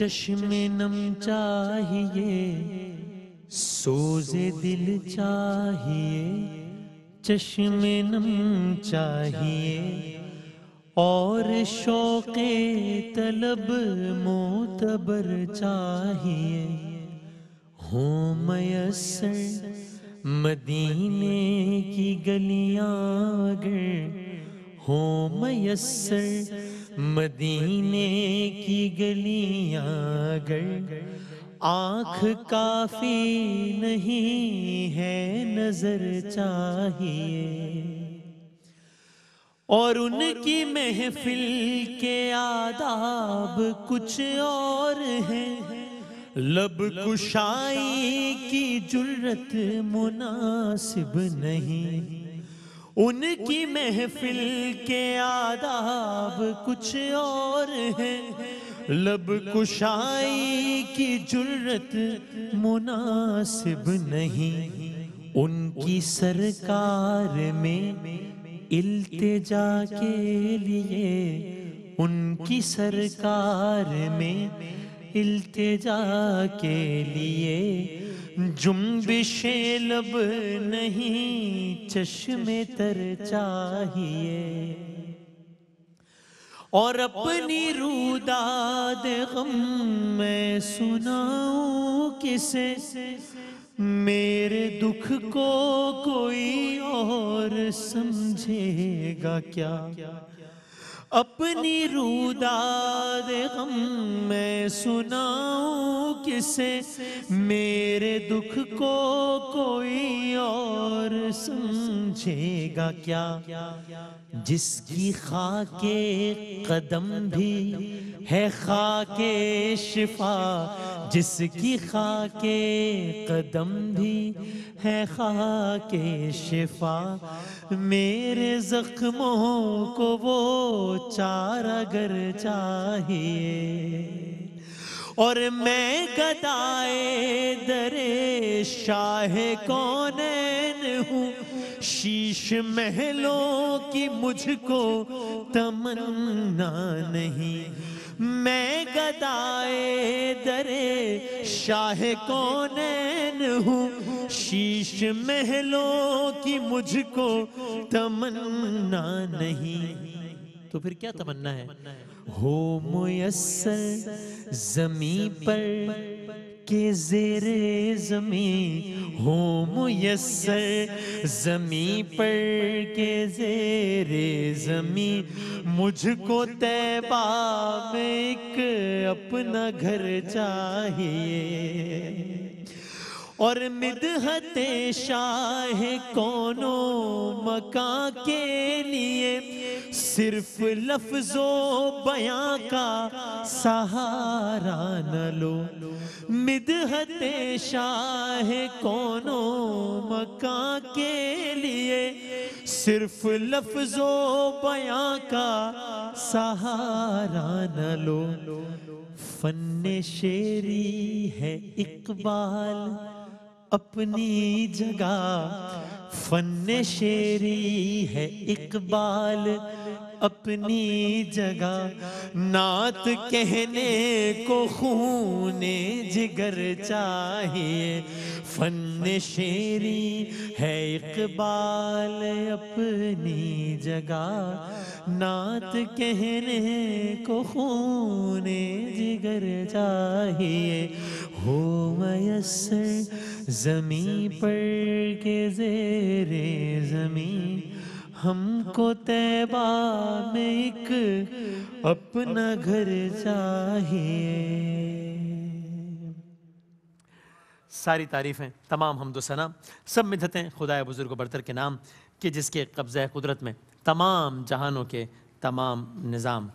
चश्मे नम चाहिए, सोजे दिल चाहिए, चश्मे नम चाहिए, और शौके तलब मोतबर चाहिए। हो मयसर मदीने की गलियाँ अगर हो मयसर मदीने की गलियाँ अगर आँख काफ़ी नहीं है नज़र चाहिए। और उनकी महफिल के आदाब कुछ और हैं। लब कुशाई की जुर्रत मुनासिब नहीं। उनकी महफिल के आदाब कुछ और हैं। लब कुशाई की जुर्रत मुनासिब नहीं। उनकी सरकार में इल्तिजा के लिए, उनकी सरकार में इल्तिजा के लिए जुम्बिशे लब नहीं, चश्मे तर चाहिए। और अपनी रूदाद गम मैं सुनाऊं किसे? मेरे दुख को कोई और समझेगा क्या? अपनी रूदाद गम मैं सुनाऊं किसे? मेरे दुख को कोई और समझेगा क्या? जिसकी खाके कदम भी है खाके शिफा, जिसकी खाके कदम भी है खाके शिफा। मेरे जख्मों को वो चारा गर चाहिए और मैं गदाए दरे शाह कौनैन हूँ? शीश महलों की मुझको तमन्ना नहीं। मैं गदाए दरे शाह कौनैन हूँ? शीश महलों की मुझको तमन्ना नहीं। तो फिर क्या तमन्ना है? हो मुयसर जमी पर के जेरे जमी हो मुयसर जमी पर के जेरे जमी मुझको तैबा में एक अपना घर चाहिए। और मिदहते शाह कोनो मका के लिए सिर्फ़ लफ्जों बयां का सहारा न लो। मिदहते शाह कोनो मका के लिए सिर्फ़ लफ्जों बयां का सहारा न लो। फन शेरी है इकबाल अपनी जगह फन शेरी है इकबाल। अपनी जगह, नात कहने को खूने जिगर चाहिए। फन शेरी है इकबाल अपनी जगह, नात कहने को खूने जिगर चाहिए। हो मयसर जमी पर के जेरे जमी हमको तैबा में एक अपना घर चाहिए। सारी तारीफ़ें, तमाम हमदोसना सब मिधतें खुदा बुज़ुर्ग बरतर के नाम कि जिसके कब्ज़ कुदरत में तमाम जहानों के तमाम निज़ाम।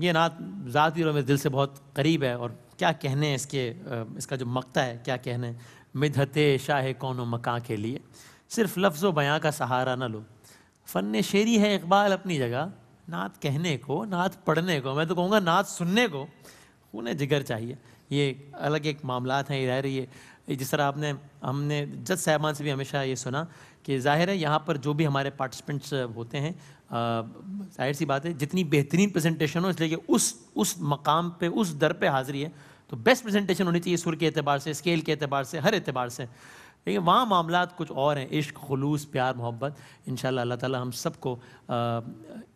ये नात, ज़ाती मेरे दिल से बहुत करीब है और क्या कहने इसके इसका जो मकता है, क्या कहने मिधते शाह कौन मका के लिए। सिर्फ़ लफ्ज़ बयां का सहारा ना लो। फ़न शेरी है इकबाल अपनी जगह, नात कहने को, नात पढ़ने को, मैं तो कहूँगा नात सुनने को उन्हें जिगर चाहिए। ये अलग एक मामला हैं रही है। जिस तरह आपने, हमने, जज साहबान से भी हमेशा ये सुना कि ज़ाहिर है यहाँ पर जो भी हमारे पार्टिसिपेंट्स होते हैं ज़ाहिर सी बात है, जितनी बेहतरीन प्रेजेंटेशन हो, इसलिए कि उस उस मकाम पे, उस दर पे हाज़िरी है तो बेस्ट प्रेजेंटेशन होनी चाहिए सुर के अतबार से स्केल के अतबार से, हर एतबार से। लेकिन वहाँ मामला कुछ और हैं। इश्क, खलूस, प्यार, मोहब्बत। इन अल्लाह ताला हम सबको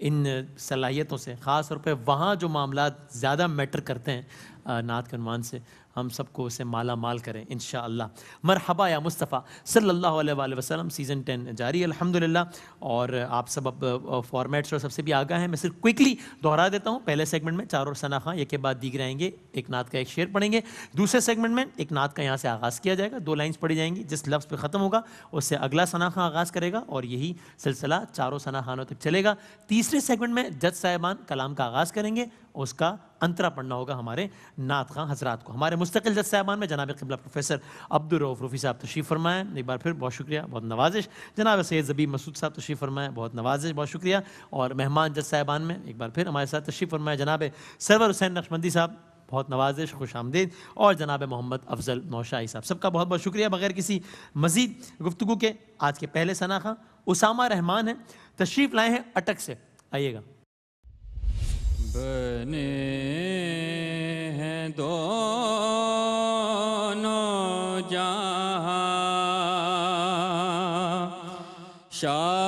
इन सलाहियतों से ख़ास तौर पर वहाँ जो मामला ज़्यादा मैटर करते हैं नात के से हम सबको उसे माला माल करें इन शाह मरहबा या मुस्तफ़ा, सल्लल्लाहु अलैहि वसल्लम सीज़न टेन जारी, अल्हम्दुलिल्लाह। और आप सब अब फॉर्मेट्स और सबसे भी आगा हैं, मैं सिर्फ़ क्विकली दोहरा देता हूँ। पहले सेगमेंट में चारों सना खां, एक बाद दीगर रहेंगे एक नात का एक शेर पढ़ेंगे। दूसरे सेगमेंट में एक नात का यहाँ से आगाज़ किया जाएगा, दो लाइन्स पढ़ी जाएँगी, जिस लफ्ज़ पर ख़त्म होगा, उससे अगला सना खां आगाज़ करेगा और यही सिलसिला चारों सना खानों तक चलेगा। तीसरे सेगमेंट में जज साहिबान कलाम का आगाज़ करेंगे उसका अंतरा पढ़ना होगा हमारे नात खां हजरात को। हमारे मुस्तकिल जज साहबान में जनाब कबला प्रोफेसर अब्दुलरऊफ़ रूफ़ी साहब तशीफ़ फरमाएँ। एक बार फिर बहुत शुक्रिया, बहुत नवाजिश। जनाब सैद ज़बी मसूद साहब तशीफ़ फरमाएँ, बहुत नवाजिश, बहुत शुक्रिया। और मेहमान जज साहबान में एक बार फिर हमारे साथ तशीफ़ फरमाएँ। जनाब सरवर हुसैन नक्शबंदी साहब, बहुत नवाजिश, खुश आमदीद। और जनाब मोहम्मद अफजल नौशाही साहब, सबका बहुत बहुत शुक्रिया। बगैर किसी मज़ीद गुफ्तु के आज के पहले सना खां, उसामा रहमान हैं, तशरीफ़ लाए हैं अटक से। आइएगा। बने हैं दोनों जहाँ शाह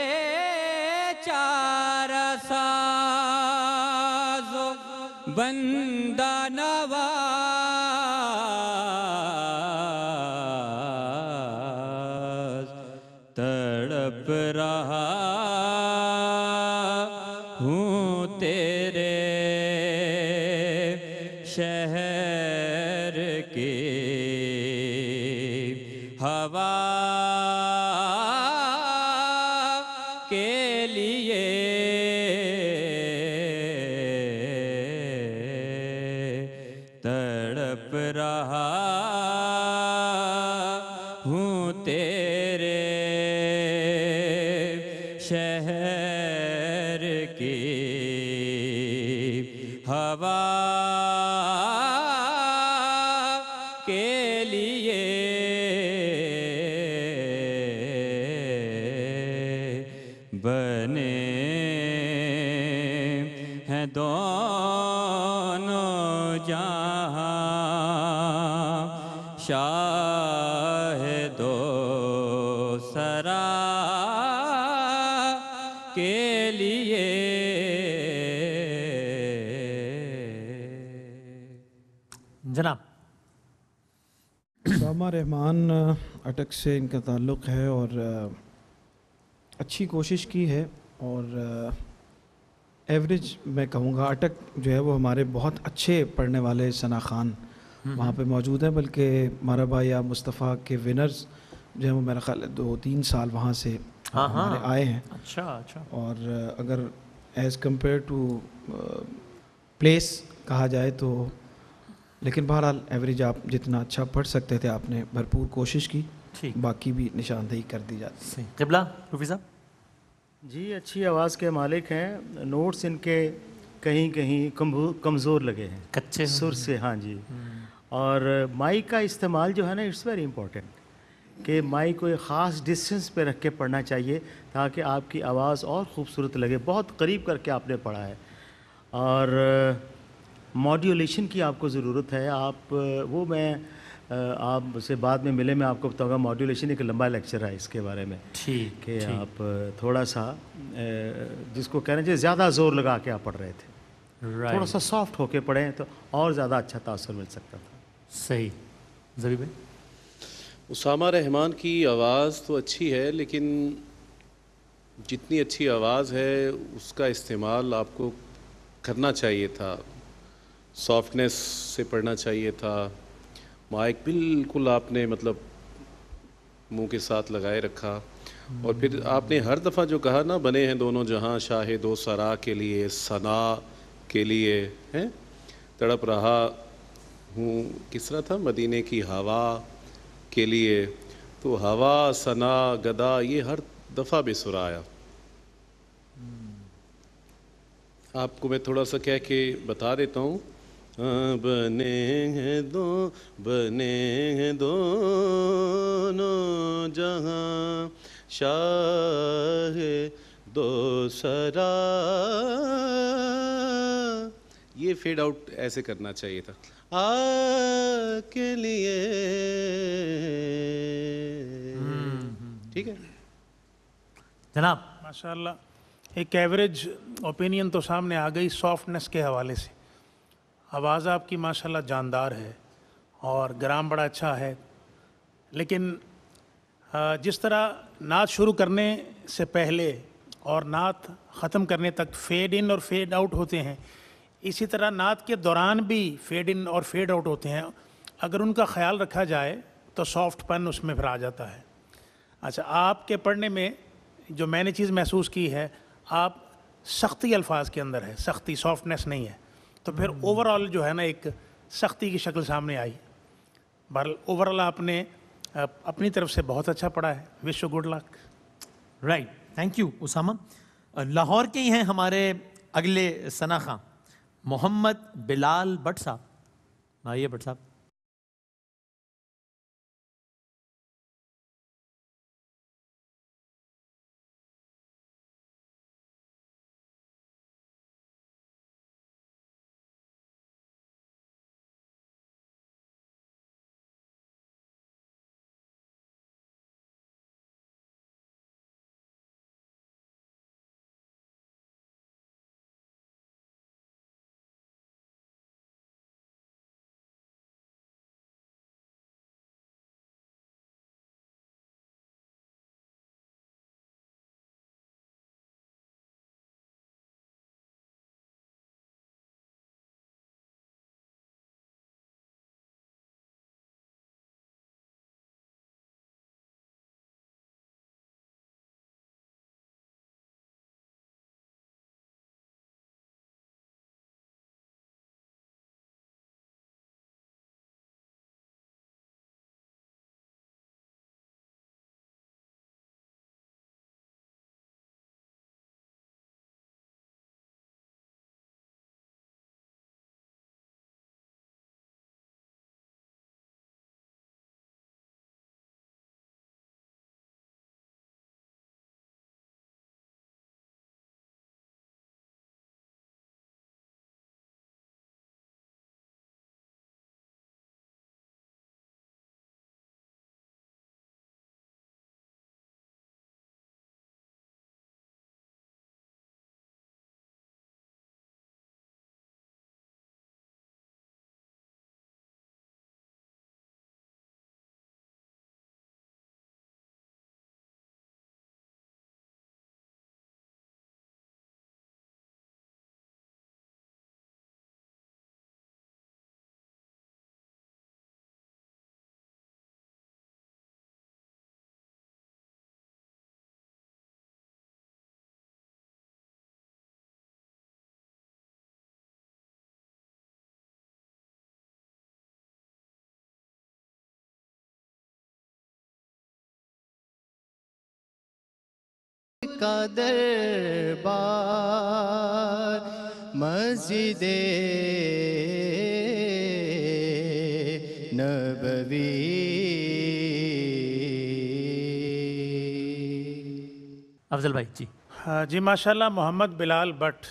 मेरे चार साजो बंदा नवाज़ अटक से इनका ताल्लुक़ है और अच्छी कोशिश की है और एवरेज मैं कहूँगा अटक जो है वो हमारे बहुत अच्छे पढ़ने वाले सना खान वहाँ पे मौजूद हैं बल्कि मरबा या मुस्तफ़ा के विनर्स जो है वो मेरा ख्याल दो तीन साल वहाँ से हाँ, हाँ। आए हैं। अच्छा अच्छा। और अगर एज़ कंपेयर टू प्लेस कहा जाए तो लेकिन बहरहाल एवरेज आप जितना अच्छा पढ़ सकते थे आपने भरपूर कोशिश की। ठीक। बाकी भी निशानदेही कर दी जाती है। सही। किबला रूफी साहब? जी अच्छी आवाज़ के मालिक हैं। नोट्स इनके कहीं कहीं कमज़ोर लगे हैं। कच्चे सुर से हाँ जी। और माइक का इस्तेमाल जो है ना इट्स वेरी इंपॉर्टेंट कि माइक को एक ख़ास डिस्टेंस पे रख के पढ़ना चाहिए ताकि आपकी आवाज़ और ख़ूबसूरत लगे। बहुत करीब करके आपने पढ़ा है। और मॉड्यूलेशन की आपको ज़रूरत है। आप वो मैं अ, आपसे बाद में मिले मैं आपको बताऊँगा मॉड्यूलेशन एक लंबा लेक्चर है इसके बारे में ठीक कि आप थोड़ा सा जिसको कह रहे चाहिए ज़्यादा ज़ोर लगा के आप पढ़ रहे थे। थोड़ा सा सॉफ्ट होके पढ़ें तो और ज़्यादा अच्छा तासर मिल सकता था। सही। जबी भाई? उसामा रहमान की आवाज़ तो अच्छी है लेकिन जितनी अच्छी आवाज़ है उसका इस्तेमाल आपको करना चाहिए था। सॉफ्टनेस से पढ़ना चाहिए था। माइक बिल्कुल आपने मतलब मुँह के साथ लगाए रखा। और फिर आपने हर दफ़ा जो कहा ना बने हैं दोनों जहाँ शाहे दो सरा के लिए सना के लिए हैं? तड़प रहा हूँ। किस तरह था? मदीने की हवा के लिए। तो हवा सना गदा ये हर दफ़ा बेसुराया आपको मैं थोड़ा सा कह के बता देता हाँ, बने हैं दो बने हैं दोनों जहाँ। शाह दो सरा ये फेड आउट ऐसे करना चाहिए था। आ के लिए। ठीक है। जनाब। माशाल्लाह। एक एवरेज ओपिनियन तो सामने आ गई सॉफ्टनेस के हवाले से। आवाज़ आपकी माशाल्लाह जानदार है और ग्राम बड़ा अच्छा है। लेकिन जिस तरह नात शुरू करने से पहले और नात ख़त्म करने तक फेड इन और फेड आउट होते हैं, इसी तरह नात के दौरान भी फेड इन और फेड आउट होते हैं। अगर उनका ख्याल रखा जाए तो सॉफ्टपन उसमें फिर आ जाता है। अच्छा आपके पढ़ने में जो मैंने चीज़ महसूस की है, आप सख्ती अल्फाज के अंदर है, सख्ती सॉफ्टनेस नहीं है। तो फिर ओवरऑल जो है ना एक सख्ती की शक्ल सामने आई। बहर ओवरऑल आपने अपनी तरफ़ से बहुत अच्छा पढ़ा है। Wish good luck right thank you Usama Lahore के ही हैं हमारे अगले सना खां मोहम्मद बिलाल भट्ट साहब। आइए भट्ट साहब। का दरबार मस्जिद नबवी। अफजल भाई जी। हाँ जी माशाल्लाह मोहम्मद बिलाल भट्ट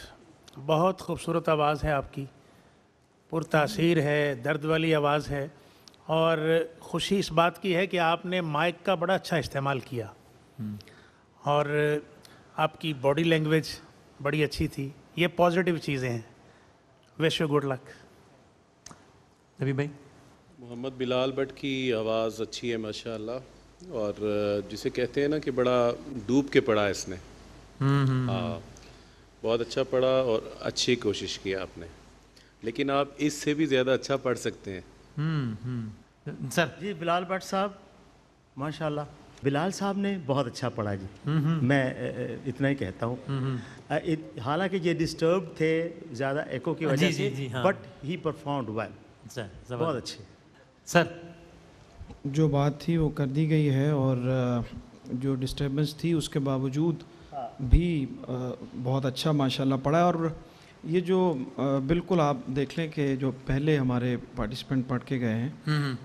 बहुत खूबसूरत आवाज़ है आपकी। पुरतासीर है दर्द वाली आवाज़ है और खुशी इस बात की है कि आपने माइक का बड़ा अच्छा इस्तेमाल किया। और आपकी बॉडी लैंग्वेज बड़ी अच्छी थी। ये पॉजिटिव चीज़ें हैं। विश यू गुड लक नबी भाई। मोहम्मद बिलाल भट्ट की आवाज़ अच्छी है माशाल्लाह। और जिसे कहते हैं ना कि बड़ा डूब के पढ़ा इसने। हाँ बहुत अच्छा पढ़ा और अच्छी कोशिश की आपने। लेकिन आप इससे भी ज़्यादा अच्छा पढ़ सकते हैं। हम्म हम्म। सर। जी बिलाल भट्ट साहब माशाल्लाह। बिलाल साहब ने बहुत अच्छा पढ़ा जी। मैं इतना ही कहता हूँ। हालाँकि ये डिस्टर्ब थे ज़्यादा एको की वजह से हाँ। But he performed well sir बहुत अच्छे। सर जो बात थी वो कर दी गई है और जो डिस्टर्बेंस थी उसके बावजूद भी बहुत अच्छा माशाल्लाह पढ़ा और ये जो बिल्कुल आप देख लें कि जो पहले हमारे पार्टिसिपेंट पढ़ के गए हैं हम्म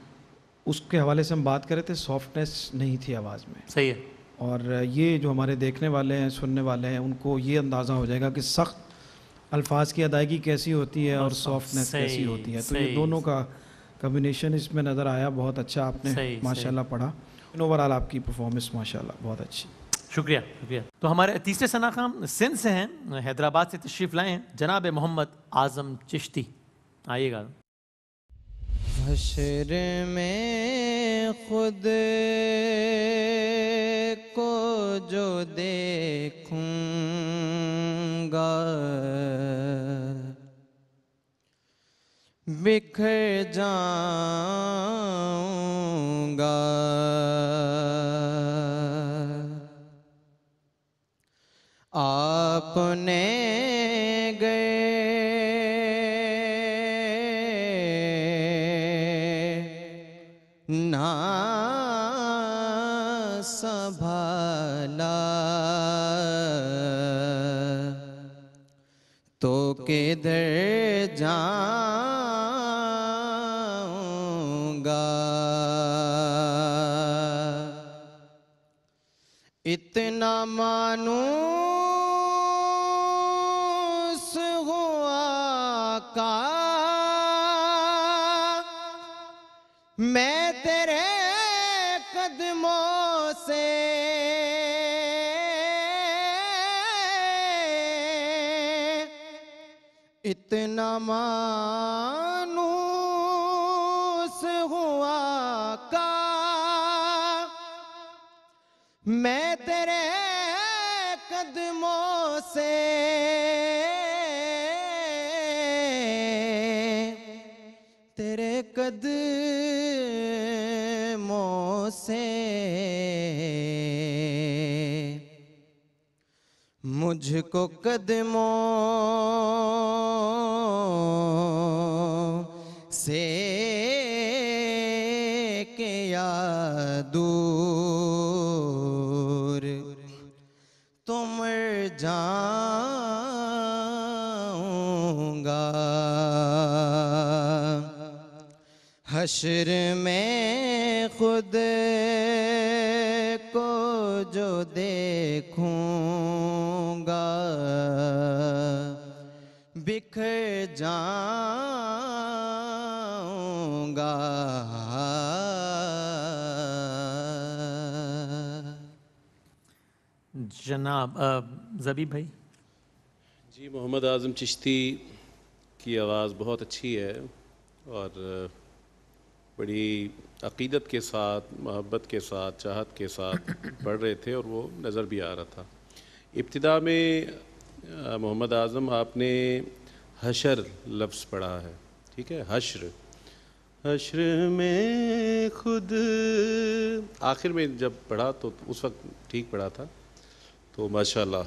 उसके हवाले से हम बात कर रहे थे सॉफ्टनेस नहीं थी आवाज़ में। सही है। और ये जो हमारे देखने वाले हैं सुनने वाले हैं उनको ये अंदाज़ा हो जाएगा कि सख्त अल्फाज की अदायगी कैसी होती है और सॉफ्टनेस कैसी होती है। तो ये दोनों का कम्बिनेशन इसमें नज़र आया बहुत अच्छा आपने माशाल्लाह पढ़ा। ओवरऑल आपकी परफॉर्मेंस माशाल्लाह बहुत अच्छी। शुक्रिया शुक्रिया। तो हमारे तीसरे सना खाम सिंध से हैं हैदराबाद से तशरीफ़ लाए हैं जनाब मोहम्मद आज़म चिश्ती। आइएगा। हशर में खुद को जो देखूँगा। बिखर जाऊँगा। आपने किधर जाऊँगा। इतना मानूस हुआ का? मैं इतना मानूस हुआ का मैं तेरे कदमों से तेरे कदमों से मुझको कदमों से क्या दूर तुम जाऊँगा। हशर में खुद को जो देखूँगा जाऊँगा। जनाब जबी भाई। जी मोहम्मद आज़म चिश्ती की आवाज़ बहुत अच्छी है और बड़ी अकीदत के साथ मोहब्बत के साथ चाहत के साथ पढ़ रहे थे और वो नज़र भी आ रहा था। इब्तिदा में मोहम्मद आज़म आपने हशर लफ्ज़ पढ़ा है ठीक है? हश्र। हश्र में खुद आखिर में जब पढ़ा तो उस वक्त ठीक पढ़ा था तो माशाल्लाह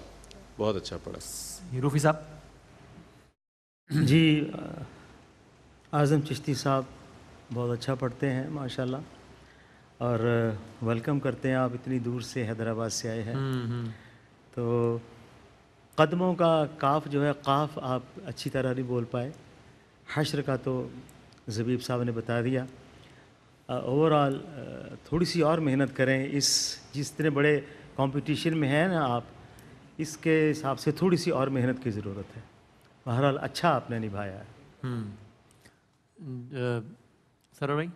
बहुत अच्छा पढ़ा। रूफी साहब। जी आज़म चिश्ती साहब बहुत अच्छा पढ़ते हैं माशाल्लाह। और वेलकम करते हैं आप इतनी दूर से हैदराबाद से आए हैं। तो कदमों का काफ जो है काफ आप अच्छी तरह नहीं बोल पाए। हश्र का तो जबीब साहब ने बता दिया। ओवरऑल थोड़ी सी और मेहनत करें। इस जितने बड़े कंपटीशन में हैं ना आप इसके हिसाब से थोड़ी सी और मेहनत की ज़रूरत है। बहरहाल अच्छा आपने निभाया है। सर भाई?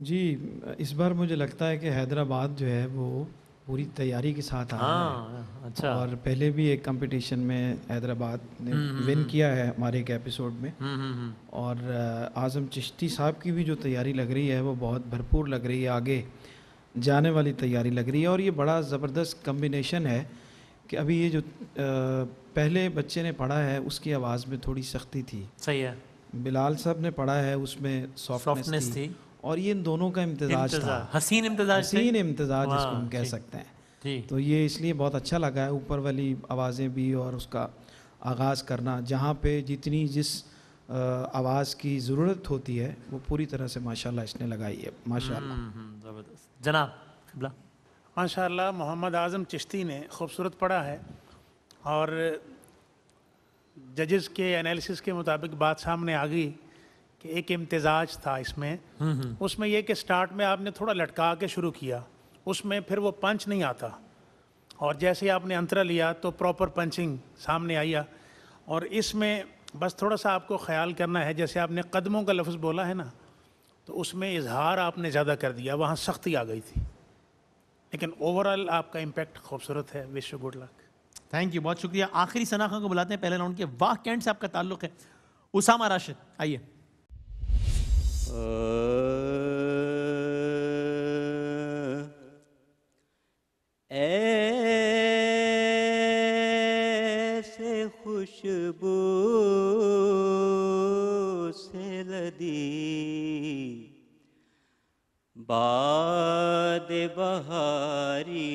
जी इस बार मुझे लगता है कि हैदराबाद जो है वो पूरी तैयारी के साथ आया हाँ। अच्छा। और पहले भी एक कंपटीशन में हैदराबाद ने विन किया है हमारे एक एपिसोड में। हम्म हम्म हम्म। और आज़म चिश्ती साहब की भी जो तैयारी लग रही है वो बहुत भरपूर लग रही है आगे जाने वाली तैयारी लग रही है। और ये बड़ा ज़बरदस्त कम्बिनेशन है कि अभी ये जो अ, पहले बच्चे ने पढ़ा है उसकी आवाज़ में थोड़ी सख्ती थी। सही है। बिलाल साहब ने पढ़ा है उसमें सॉफ्टनेस थी। थी। और ये इन दोनों का इम्तजाज था। हसीन इम्तिजाज? हसीन इम्तजाज जिसको हम कह सकते हैं। तो ये इसलिए बहुत अच्छा लगा है ऊपर वाली आवाज़ें भी और उसका आगाज़ करना जहाँ पे जितनी जिस आवाज़ की ज़रूरत होती है वो पूरी तरह से माशाल्लाह इसने लगाई है माशाल्लाह। हम्म, हम्म, ज़बरदस्त। जनाब माशाल्लाह मोहम्मद आज़म चिश्ती ने खूबसूरत पढ़ा है और जजेस के एनालिसिस के मुताबिक बात सामने आ गई। कि एक इम्तजाज था इसमें। उसमें यह कि स्टार्ट में आपने थोड़ा लटका के शुरू किया उसमें फिर वो पंच नहीं आता। और जैसे ही आपने अंतरा लिया तो प्रॉपर पंचिंग सामने आया और इसमें बस थोड़ा सा आपको ख्याल करना है जैसे आपने कदमों का लफ्ज़ बोला है ना तो उसमें इजहार आपने ज़्यादा कर दिया वहाँ सख्ती आ गई थी। लेकिन ओवरऑल आपका इम्पेक्ट खूबसूरत है wish good luck thank you बहुत शुक्रिया। आखिरी सना खान को बुलाते हैं पहले राउंड के वाह कैंट से आपका ताल्लुक है। उसामा राशिद आइए। ऐसे खुशबू से लदी बाद बहारी।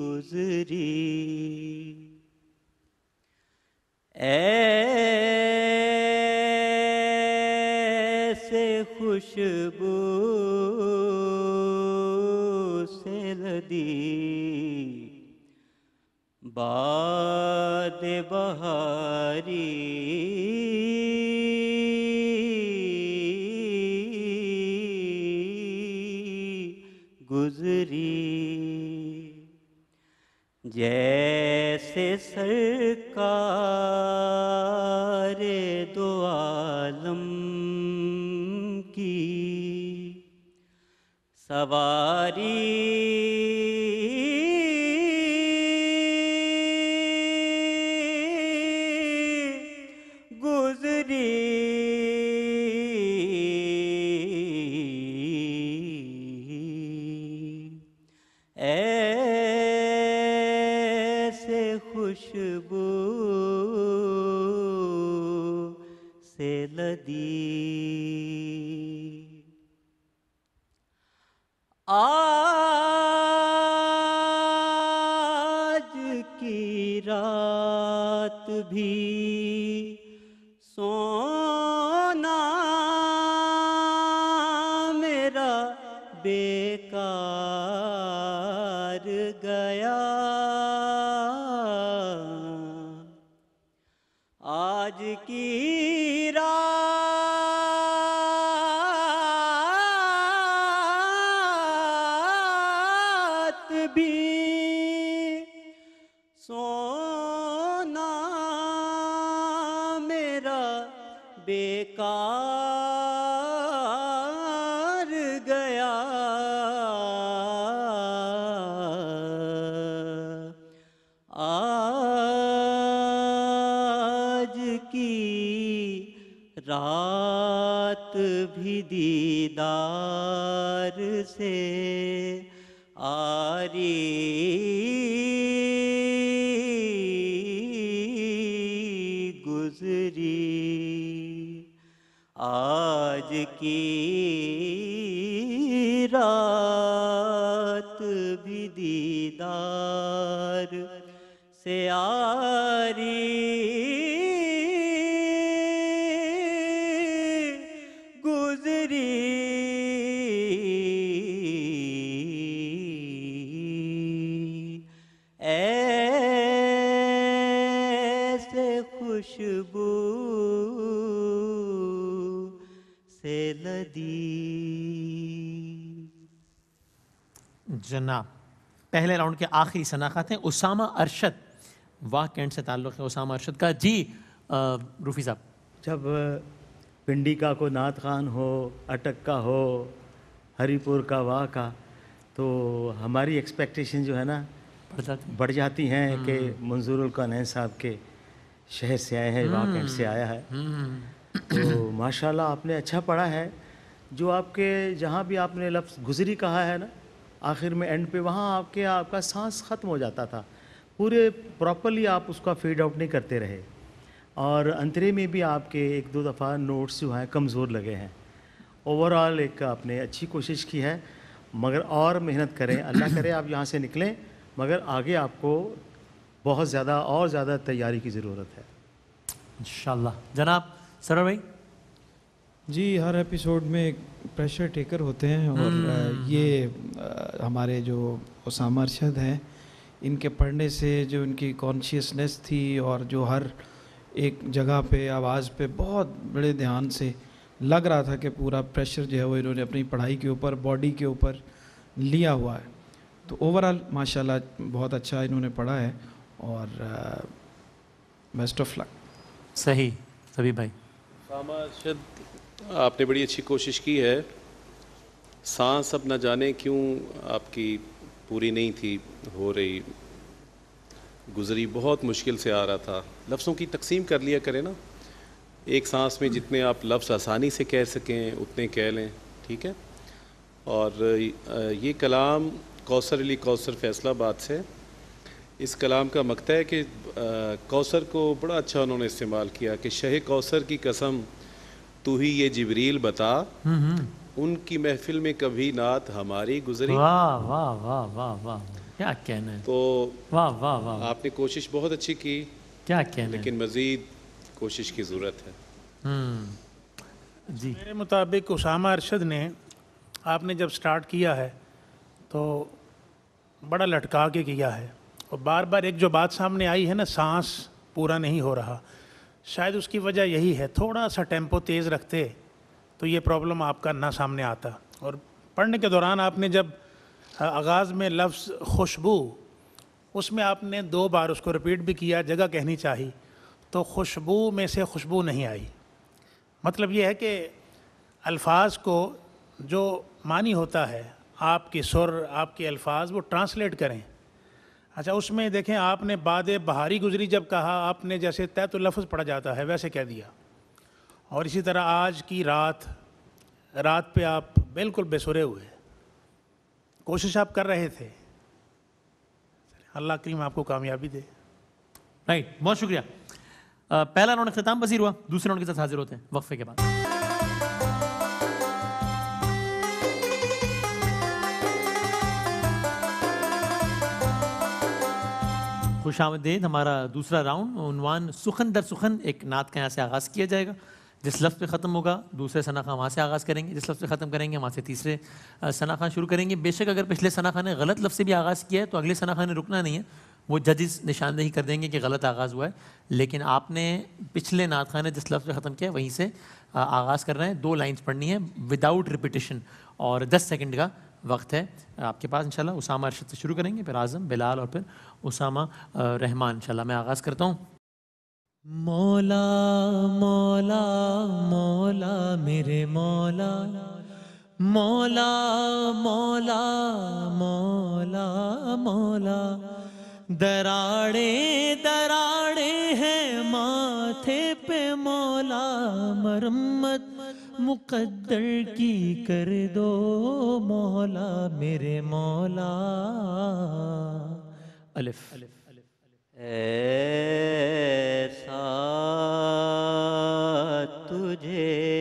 गुजरी। ऐसे खुशबू से लदी बाद बहारी। गुजरी जैसे सरकार दो आलम की सवारी भी। दीदार से आरी। गुजरी आज की रात भी दीदार से आरी। जनाब पहले राउंड के आखिरी शनाखत हैं। उसामा अरशद वाह कैंट से ताल्लुक़ है उसामा अरशद का। जी रूफी साहब। जब पिंडी का को नात खान हो अटक का हो हरिपुर का वाह का तो हमारी एक्सपेक्टेशन जो है ना पढ़ जाते बढ़ जाती हैं कि मंजूरुल कानैन साहब के शहर से आए हैं वाह कैंट से आया है। तो माशाल्लाह आपने अच्छा पढ़ा है। जो आपके जहाँ भी आपने लफ्ज़ गुजरी कहा है ना आखिर में एंड पे वहाँ आपके, आपका सांस ख़त्म हो जाता था। पूरे प्रॉपरली आप उसका फेड आउट नहीं करते रहे। और अंतरे में भी आपके एक दो दफ़ा नोट्स जो हैं कमज़ोर लगे हैं। ओवरऑल एक आपने अच्छी कोशिश की है, मगर और मेहनत करें। अल्लाह करे आप यहाँ से निकलें, मगर आगे आपको बहुत ज़्यादा और ज़्यादा तैयारी की ज़रूरत है। इन जनाब, सरवर भाई? जी हर एपिसोड में एक प्रेशर टेकर होते हैं और अ, ये हमारे जो उसामा अरशद हैं इनके पढ़ने से जो इनकी कॉन्शियसनेस थी और जो हर एक जगह पे आवाज़ पे बहुत बड़े ध्यान से लग रहा था कि पूरा प्रेशर जो है वो इन्होंने अपनी पढ़ाई के ऊपर बॉडी के ऊपर लिया हुआ है। तो ओवरऑल माशाल्लाह बहुत अच्छा इन्होंने पढ़ा है और बेस्ट ऑफ़ लक सही सभी भाई। आपने बड़ी अच्छी कोशिश की है। सांस अब न जाने क्यों आपकी पूरी नहीं थी, हो रही। गुजरी बहुत मुश्किल से आ रहा था। लफ्ज़ों की तकसीम कर लिया करें ना। एक सांस में जितने आप लफ्ज़ आसानी से कह सकें, उतने कह लें, ठीक है? और ये कलाम कौसर अली कौसर फैसलाबाद से। इस कलाम का मकता है कि कौसर को बड़ा अच्छा उन्होंने इस्तेमाल किया कि शह कौसर की कसम तू ही ये जिबरील बता। उनकी महफिल में कभी नात हमारी गुजरी। वाह वाह वाह वाह वाह। क्या कहना है? तो वाह वाह वाह आपने कोशिश बहुत अच्छी की क्या कहना लेकिन मज़ीद कोशिश की ज़रूरत है। हम्म जी। मेरे मुताबिक उसामा अरशद ने आपने जब स्टार्ट किया है तो बड़ा लटका के किया है। और बार बार एक जो बात सामने आई है ना सांस पूरा नहीं हो रहा। शायद उसकी वजह यही है थोड़ा सा टेंपो तेज़ रखते तो ये प्रॉब्लम आपका ना सामने आता। और पढ़ने के दौरान आपने जब आगाज़ में लफ्ज़ खुशबू, उसमें आपने दो बार उसको रिपीट भी किया, जगह कहनी चाहिए तो खुशबू में से खुशबू नहीं आई। मतलब ये है कि अल्फाज को जो मानी होता है, आपकी सुर, आपके अल्फाज वो ट्रांसलेट करें। अच्छा उसमें देखें, आपने बाद बहारी गुजरी जब कहा, आपने जैसे तय तो लफ्ज़ पढ़ा जाता है, वैसे कह दिया। और इसी तरह आज की रात रात पे आप बिल्कुल बेसुरे हुए। कोशिश आप कर रहे थे। अल्लाह करीम आपको कामयाबी दे। राइट बहुत शुक्रिया। पहला राउंड अख्ताम पसीर हुआ, दूसरे राउंड के साथ हाजिर होते हैं, वक्फे के बाद। खुश आमदेद हमारा दूसरा राउंड उनवान सुखन दर सुखन एक नात का यहाँ से आगाज़ किया जाएगा। जिस लफ्ज़ पे ख़त्म होगा दूसरे सनाखा वहाँ से आगाज़ करेंगे। जिस लफ्ज़ पे ख़त्म करेंगे वहाँ से तीसरे अ, सनाखा शुरू करेंगे। बेशक अगर पिछले सनाखा ने गलत लफ्ज़ से भी आगाज़ किया है तो अगले सनाखा ने रुकना नहीं है। वो जजेस निशानदेही कर देंगे कि गलत आगाज़ हुआ है। लेकिन आपने पिछले नात खाने जिस लफ्ज़ पे ख़त्म किया वहीं से आगाज़ कर रहे हैं। दो लाइन्स पढ़नी है विदाउट रिपीटिशन। और दस सेकेंड का वक्त है। आपके पास इंशाल्लाह उसामा अरशद से शुरू करेंगे, फिर आज़म, बिलाल और फिर उसामा रहमान, इंशाल्लाह मैं आगाज़ करता हूँ। मौला मौला मौला, मेरे मौला मौला मौला मौला मौला, दराड़े दराड़े हैं माथे पे मौला, मरम्मत मुकद्दर की कर दो मौला मेरे मौला। अलिफ। ऐसा तुझे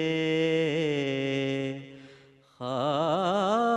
खालिक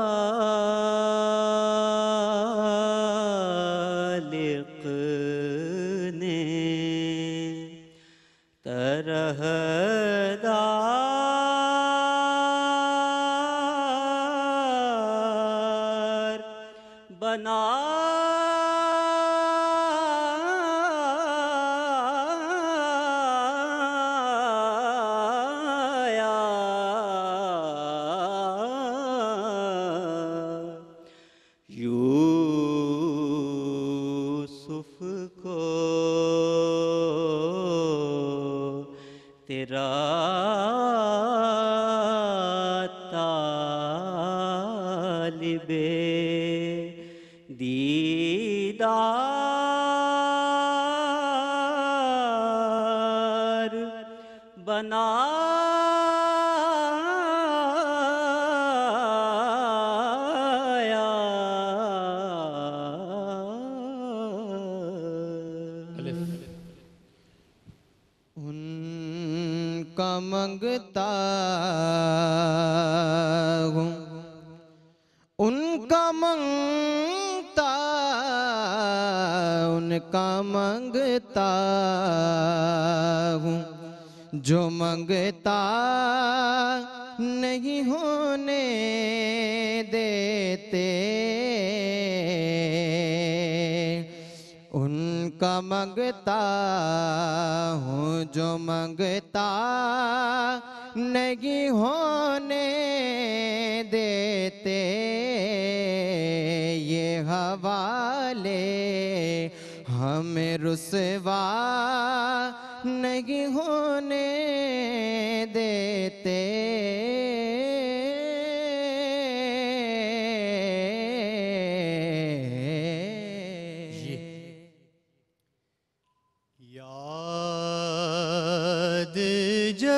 बना उनका मंगता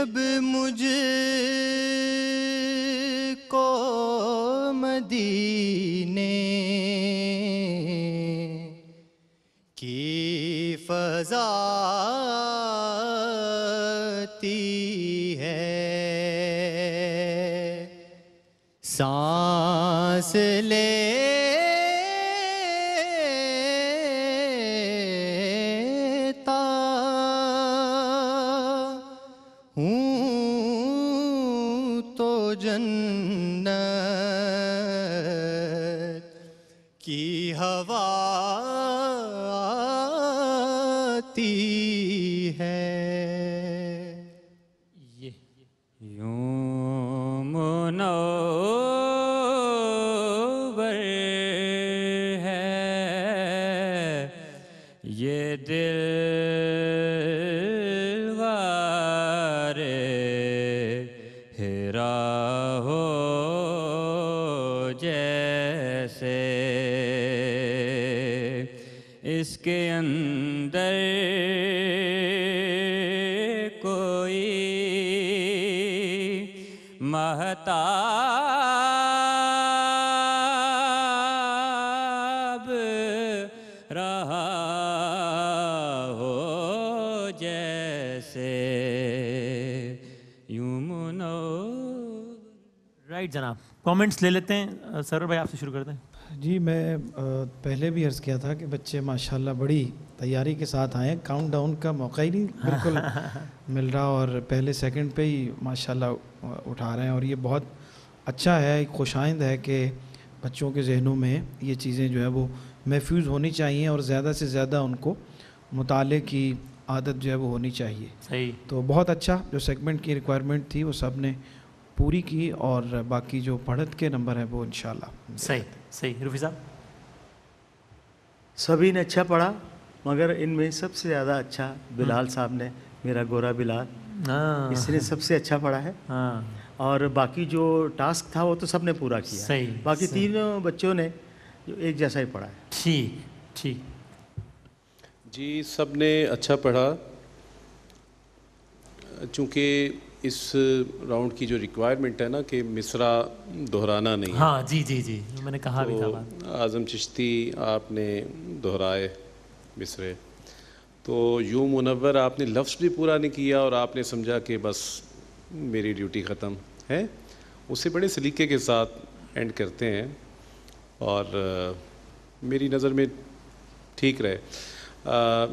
जब तो कमेंट्स ले लेते हैं। सर भाई आपसे शुरू करते हैं। जी मैं पहले भी अर्ज़ किया था कि बच्चे माशाल्लाह बड़ी तैयारी के साथ आए। काउंट डाउन का मौका ही नहीं बिल्कुल मिल रहा और पहले सेकंड पे ही माशाल्लाह उठा रहे हैं और ये बहुत अच्छा है खुशाइंद है कि बच्चों के जहनों में ये चीज़ें जो है वो महफूज होनी चाहिए और ज़्यादा से ज़्यादा उनको मुताले की आदत जो है वो होनी चाहिए। सही। तो बहुत अच्छा जो सेगमेंट की रिक्वायरमेंट थी वो सबने पूरी की और बाकी जो पढ़त के नंबर है वो इंशाल्लाह सही सही। रूफी साहब? सभी ने अच्छा पढ़ा मगर इनमें सबसे ज़्यादा अच्छा बिलाल साहब ने मेरा गोरा बिलाल। हाँ। इसने सबसे अच्छा पढ़ा है। हाँ। और बाकी जो टास्क था वो तो सबने पूरा किया। सही, बाकी सही। तीनों बच्चों ने जो एक जैसा ही पढ़ा है। ठीक ठीक। जी सबने अच्छा पढ़ा। चूँकि इस राउंड की जो रिक्वायरमेंट है ना कि मिसरा दोहराना नहीं हाँ। जी जी जी। मैंने कहा तो भी था आज़म चिश्ती आपने दोहराए मिसरे। तो यूँ मुनवर आपने लफ्ज़ भी पूरा नहीं किया और आपने समझा कि बस मेरी ड्यूटी ख़त्म है। उसे बड़े सलीके के साथ एंड करते हैं और अ, मेरी नज़र में ठीक रहे। अ,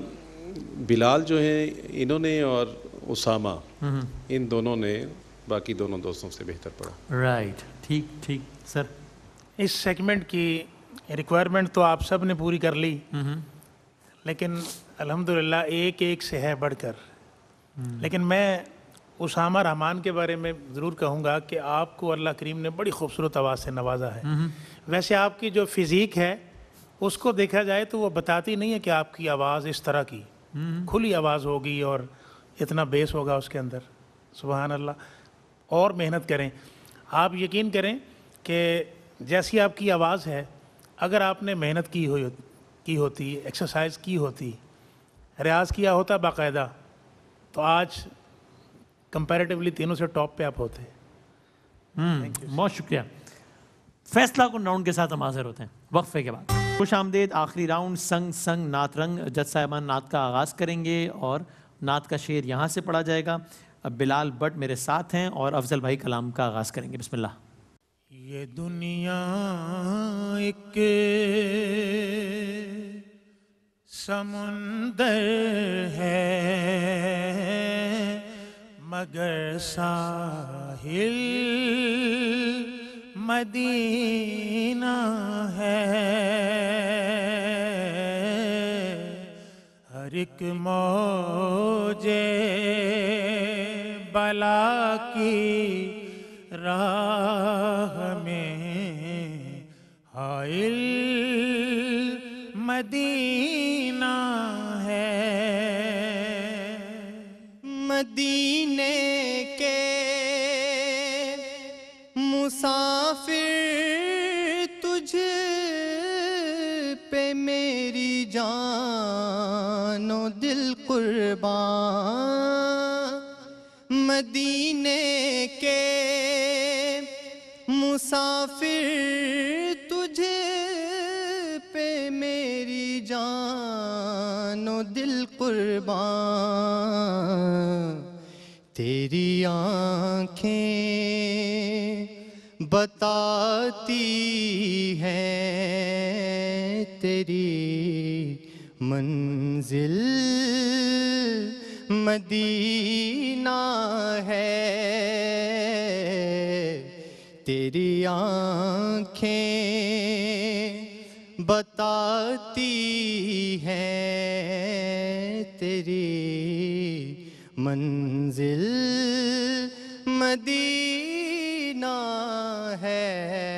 बिलाल जो हैं इन्होंने और उसामा इन दोनों ने बाकी दोनों दोस्तों से बेहतर पढ़ा। राइट ठीक ठीक सर। इस सेगमेंट की रिक्वायरमेंट तो आप सबने पूरी कर ली। लेकिन अल्हम्दुलिल्लाह एक एक से है बढ़कर। लेकिन मैं उसामा रहमान के बारे में ज़रूर कहूँगा कि आपको अल्लाह करीम ने बड़ी खूबसूरत आवाज़ से नवाजा है। वैसे आपकी जो फिज़ीक है उसको देखा जाए तो वो बताती नहीं है कि आपकी आवाज़ इस तरह की। खुली आवाज़ होगी और इतना बेस होगा उसके अंदर। सुबहान अल्लाह और मेहनत करें। आप यकीन करें कि जैसी आपकी आवाज़ है अगर आपने मेहनत की हुई की होती एक्सरसाइज की होती रियाज किया होता बाकायदा तो आज कंपैरेटिवली तीनों से टॉप पे आप होते। हम्म बहुत शुक्रिया। फैसला कुन राउंड के साथ हम हाजिर होते हैं वक्फे के बाद। खुश आमदेद आखिरी राउंड संग संग नात रंग जज साहिबान नात का आगाज़ करेंगे और नात का शेर यहाँ से पढ़ा जाएगा। अब बिलाल भट्ट मेरे साथ हैं और अफजल भाई कलाम का आगाज़ करेंगे। बिस्मिल्लाह। ये दुनिया एक समुंदर है, मगर साहिल मदीना है। एक मौजे बला की राह में। हाइल मदीना है। मदीने के मुसाफिर तुझ पे मेरी जानो मदीने के मुसाफिर तुझे पे मेरी जानो दिल कुर्बान। तेरी आँखें बताती हैं तेरी मंजिल। मदीना है। तेरी आँखें बताती हैं तेरी मंजिल मदीना है।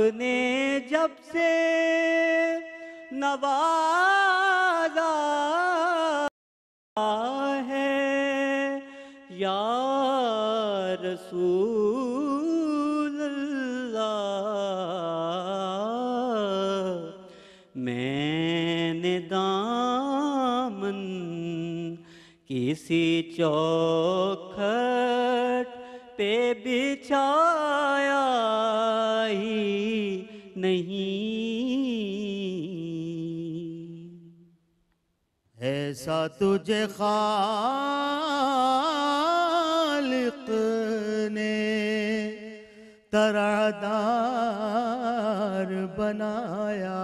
आपने जब से नवाजा है। या रसूल मैंने दामन किसी चौखट पे बिछाया तुझे खालिक ने तरादार बनाया।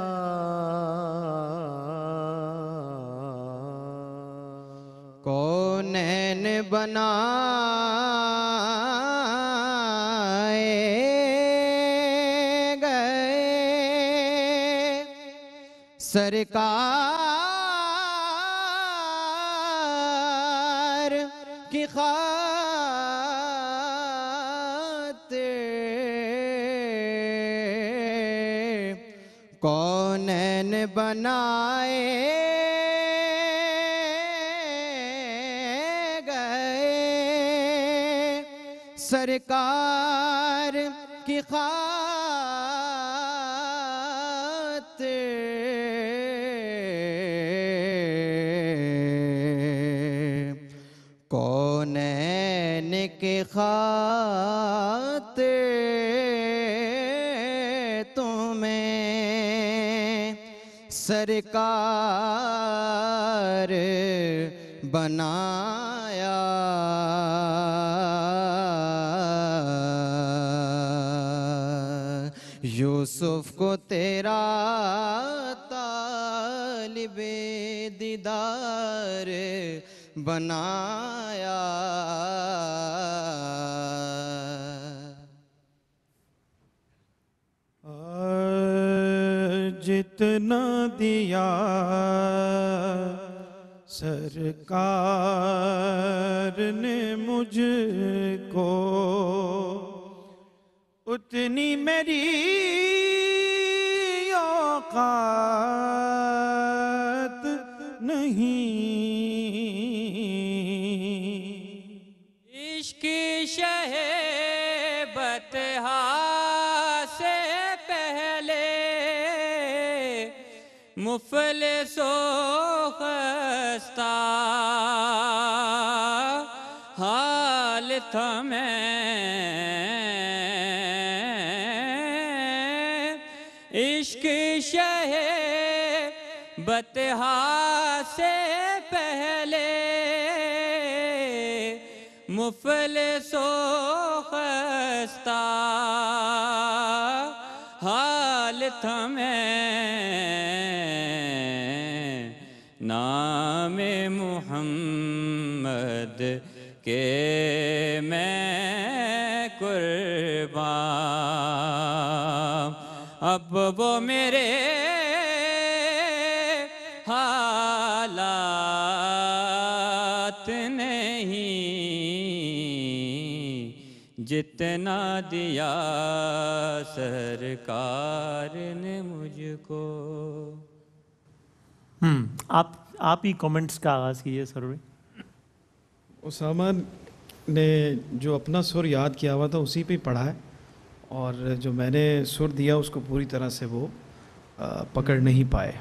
कौनैन बनाए गए? सरकार बनाए गए। सरकार की खात कौन के खा सरकार बनाया। यूसुफ को तेरा तालिबे दीदार बनाया। जितना दिया। सरकार ने मुझको उतनी मेरी औकात नहीं मुफल सो खस्ता हाल था मैं इश्क शहबत से पहले। मुफल सो खस्ता हाल था मैं नाम मुहम्मद के मैं कुर्बान। अब वो मेरे जितना दिया सरकार ने मुझको। हम्म आप आप ही कमेंट्स का आगाज़ कीजिए सरवी उसामा ने जो अपना सुर याद किया हुआ था उसी पे पढ़ा है। और जो मैंने सुर दिया उसको पूरी तरह से वो पकड़ नहीं पाए।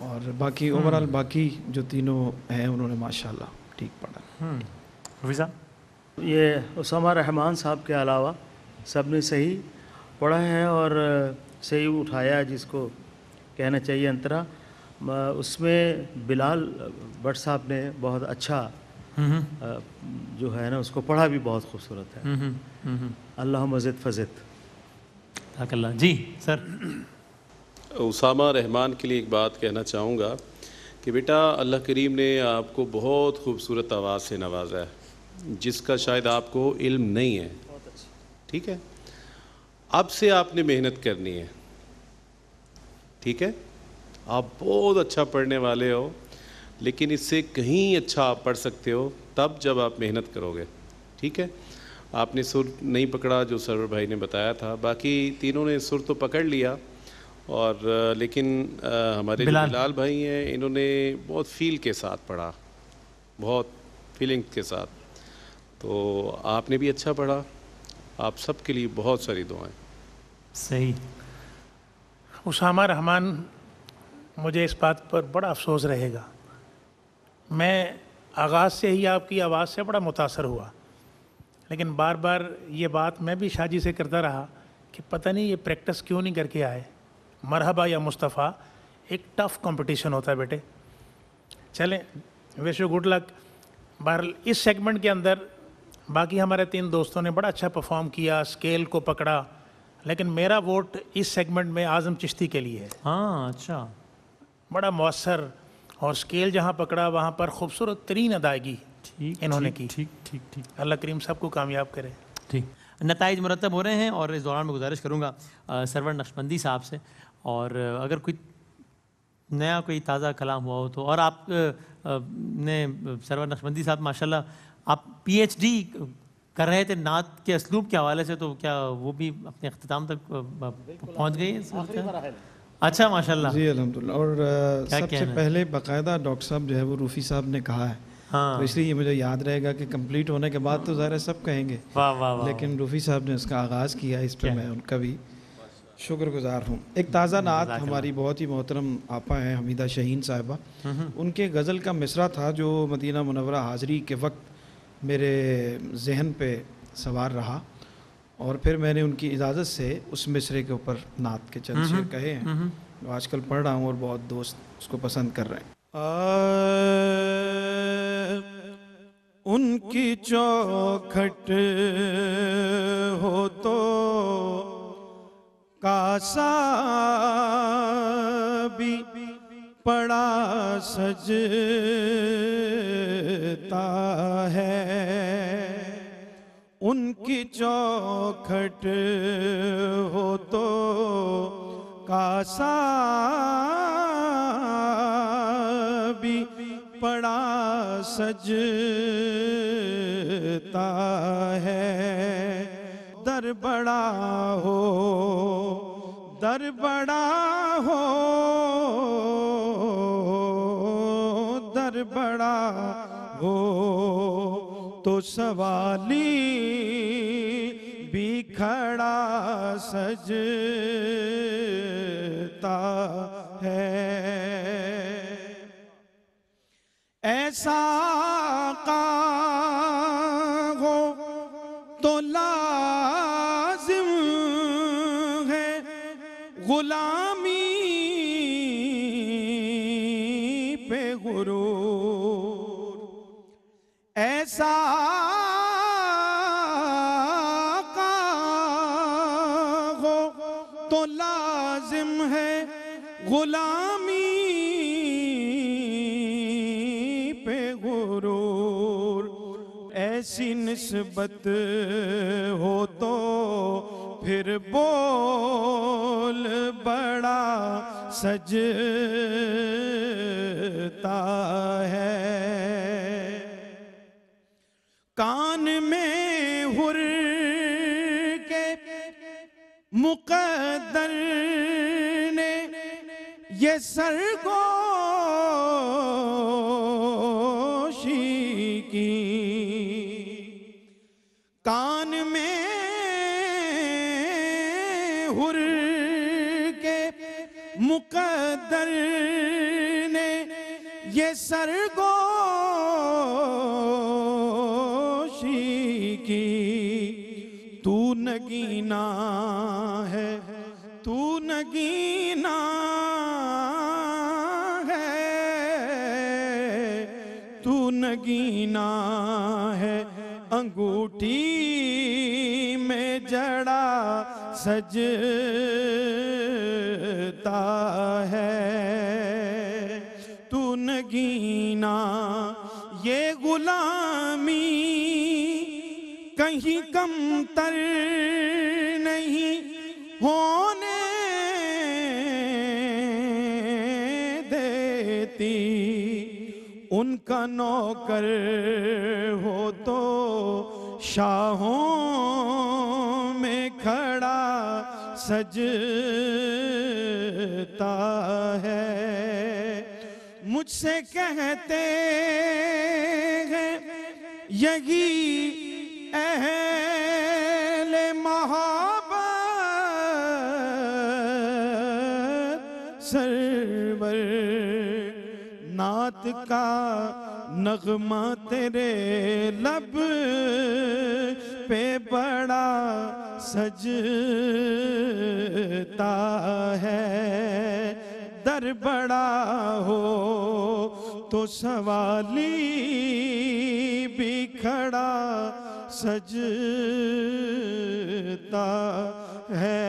और बाकी ओवरऑल बाकी जो तीनों हैं उन्होंने माशाल्लाह ठीक पढ़ा। हम्म ये उसामा रहमान साहब के अलावा सबने सही पढ़ा है और सही उठाया है जिसको कहना चाहिए अंतरा। उसमें बिलाल भट्ट साहब ने बहुत अच्छा जो है ना उसको पढ़ा भी बहुत खूबसूरत है। हम्म हम्म अल्लाह मजिद फजिद ताकल्ला जी सर। उसामा रहमान के लिए एक बात कहना चाहूँगा कि बेटा अल्लाह करीम ने आपको बहुत खूबसूरत आवाज़ से नवाजा है। जिसका शायद आपको इल्म नहीं है। ठीक है? अब से आपने मेहनत करनी है। ठीक है? आप बहुत अच्छा पढ़ने वाले हो लेकिन इससे कहीं अच्छा आप पढ़ सकते हो तब जब आप मेहनत करोगे। ठीक है? आपने सुर नहीं पकड़ा जो सरवर भाई ने बताया था। बाकी तीनों ने सुर तो पकड़ लिया और लेकिन अ, हमारे बिलाल। बिलाल भाई हैं इन्होंने बहुत फील के साथ पढ़ा। बहुत फीलिंग के साथ। तो आपने भी अच्छा पढ़ा। आप सबके लिए बहुत सारी दुआएँ। सही। उसामा रहमान मुझे इस बात पर बड़ा अफसोस रहेगा। मैं आगाज़ से ही आपकी आवाज़ से बड़ा मुतासर हुआ। लेकिन बार बार ये बात मैं भी शाजी से करता रहा कि पता नहीं ये प्रैक्टिस क्यों नहीं करके आए। मरहबा या मुस्तफ़ा, एक टफ कंपटीशन होता है बेटे। चलें विश यू गुड लक। बहरहाल इस सेगमेंट के अंदर बाकी हमारे तीन दोस्तों ने बड़ा अच्छा परफॉर्म किया स्केल को पकड़ा लेकिन मेरा वोट इस सेगमेंट में आज़म चिश्ती के लिए है। हाँ अच्छा। बड़ा मौसर और स्केल जहाँ पकड़ा वहाँ पर खूबसूरत तरीन अदायगी इन्होंने की। ठीक ठीक ठीक। अल्लाह करीम सबको कामयाब करे। ठीक। नतज मुरतब हो रहे हैं और इस दौरान मैं गुजारिश करूँगा सरवर नक्शबंदी साहब से और अगर कोई नया कोई ताज़ा कलाम हुआ हो तो और आप ने सरवर नक्शबंदी साहब माशाल्लाह आप पीएचडी कर रहे थे नात के असलूब के हवाले से तो क्या वो भी अपने अख्ताम तक पहुँच गई है? अच्छा माशाल्लाह। जी अलहमदिल्ला और सबसे पहले बाकायदा डॉक्टर साहब जो है वो रूफ़ी साहब ने कहा है। हाँ। तो इसलिए ये मुझे याद रहेगा कि कंप्लीट होने के बाद तो ज़ाहिर सब कहेंगे। वाह वाह लेकिन रूफ़ी साहब ने इसका आगाज़ किया इस पर मैं उनका भी शुक्रगुजार हूँ। एक ताज़ा नात हमारी बहुत ही मोहतरम आपा हैं हमीदा शहीन साहिबा। उनके गज़ल का मिसरा था जो मदीना मुनवरा हाज़री के वक्त मेरे जहन पे सवार रहा और फिर मैंने उनकी इजाज़त से उस मिसरे के ऊपर नात के चंद शेर कहे हैं। आजकल पढ़ रहा हूँ और बहुत दोस्त उसको पसंद कर रहे हैं। उनकी चौखट हो तो कासा भी पड़ा सजता है। उनकी चौखट हो तो कासा भी पड़ा सजता है। दर बड़ा हो, दर बड़ा हो बड़ा हो तो सवाली भी खड़ा सजता है। ऐसा का हो तो लाजिम है, गुलामी निस्बत हो तो फिर बोल बड़ा सजता है। कान में हुर के मुकद्दर ने ये सरगोशी नगीना है, तू नगीना है, तू नगीना है। अंगूठी में जड़ा सजता है, तू नगीना ये गुलामी कहीं कम तर नहीं होने देती। उनका नौकर हो तो शाहों में खड़ा सजता है। मुझसे कहते हैं, यही अहल मोहब्बत सरवर नात का नगमा तेरे लब पे बड़ा सजता है। दर बड़ा हो तो सवाली भी खड़ा सजता है।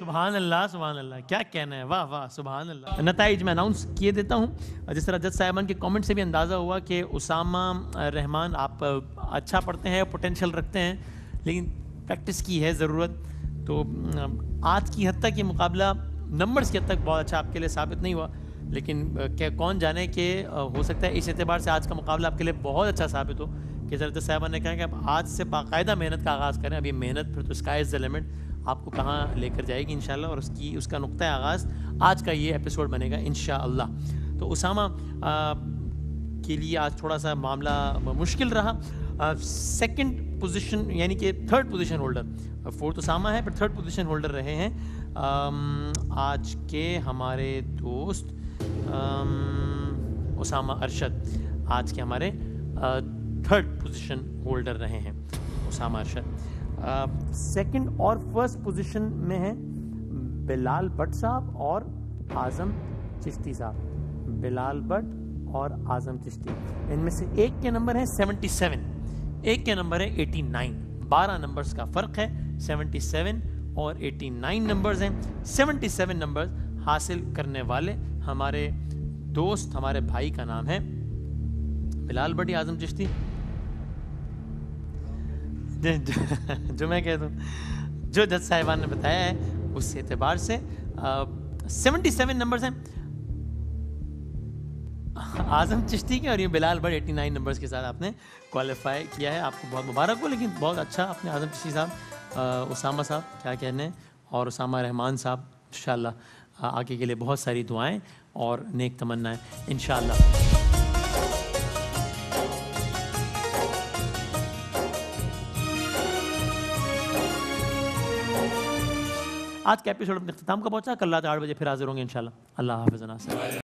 सुबहान अल्लाह सुबहान अल्लाह क्या कहना है? वाह वाह सुबहान अल्लाह नतज मैं अनाउंस किए देता हूँ। जिस तरह जज साहिबान के कमेंट से भी अंदाज़ा हुआ कि उसामा रहमान आप अच्छा पढ़ते हैं पोटेंशियल रखते हैं, लेकिन प्रैक्टिस की है ज़रूरत। तो आज की हद तक ये मुकाबला नंबर्स की हद तक बहुत अच्छा आपके लिए साबित नहीं हुआ। लेकिन क्या कौन जाने कि हो सकता है इस एतबार से आज का मुकाबला आपके लिए बहुत अच्छा साबित हो कि जरत साहिबान ने कहा कि आप आज से बाकायदा मेहनत का आगाज़ करें। अभी मेहनत फिर तो स्काई इज़ द लिमिट आपको कहाँ लेकर जाएगी इन और उसकी, उसका नुक़ आगाज़। आज का ये एपिसोड बनेगा इन तो उसामा के लिए आज थोड़ा सा मामला मुश्किल रहा। सेकंड पोजीशन यानी कि third position holder fourth Usama है, पर थर्ड पोजीशन होल्डर रहे हैं। आज के हमारे दोस्त उसामा अरशद आज के हमारे थर्ड पोजीशन होल्डर रहे हैं उसामा अरशद। सेकंड और फ़र्स्ट पोजीशन में है बिलाल भट्ट साहब और आज़म चिश्ती साहब। बिलाल भट्ट और आज़म चिश्ती। इनमें से एक के नंबर है 77 एक के नंबर है 89 12 नंबर्स का फ़र्क है 77 और 89 नंबर्स हैं। 77 नंबर्स हासिल करने वाले हमारे दोस्त हमारे भाई का नाम है बिलाल भट्टी आज़म चिश्ती। जो, मैं कह दूँ जो जज साहिबान ने बताया है उस एतबार से सेवेंटी सेवन नंबर्स हैं। आज़म चिश्ती के और ये Bilal Butt eighty nine numbers के साथ आपने क्वालिफाई किया है। आपको बहुत मुबारक हो लेकिन बहुत अच्छा आपने आज़म चिश्ती साहब उसामा साहब क्या कहने और उसामा रहमान साहब इंशाल्लाह। आगे के लिए बहुत सारी दुआएँ और नेक तमन्नाएँ। इनशाला आज का एपिसोड अपने अख्ताम का पहुँचा। कल रात आठ बजे फिर हाजिर होंगे इनशाला अल्लाह हाफिज़